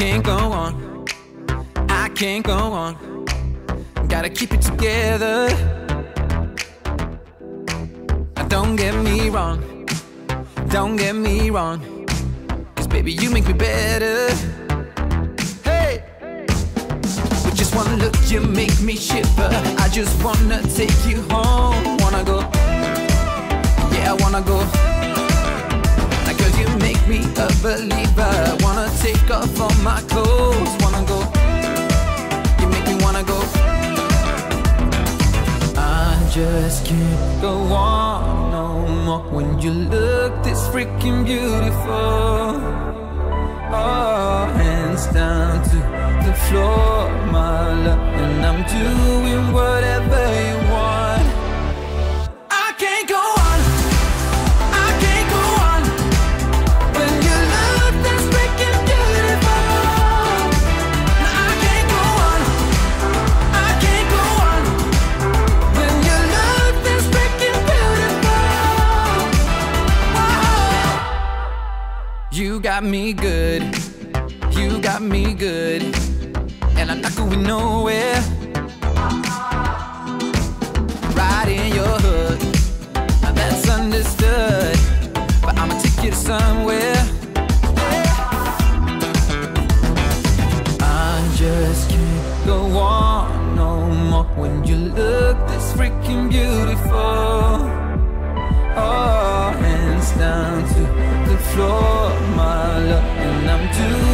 can't go on. I can't go on. Gotta keep it together. Don't get me wrong. Don't get me wrong. Cause baby, you make me better. Hey! With just one look, you make me shiver. I just wanna take you home. Wanna go. Yeah, I wanna go. Now, you make me a believer. Off all my clothes. Wanna go. You make me wanna go. I just can't go on no more when you look this freaking beautiful. Oh, hands down to the floor, my love, and I'm doing You got me good. You got me good. And I'm not going nowhere. Right in your hood. Now that's understood. But I'ma take you to somewhere. I just can't go on no more when you look this freaking beautiful. Oh, hands down to floor, my love, and I'm doing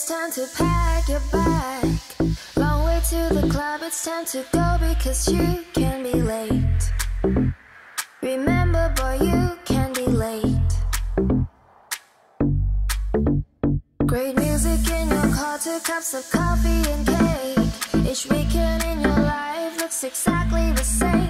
it's time to pack your bag. Long way to the club, it's time to go because you can be late. Remember, boy, you can be late. Great music in your car, two cups of coffee and cake. Each weekend in your life looks exactly the same,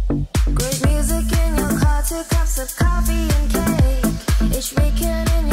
cups of coffee and cake. Each weekend in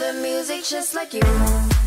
the music just like you.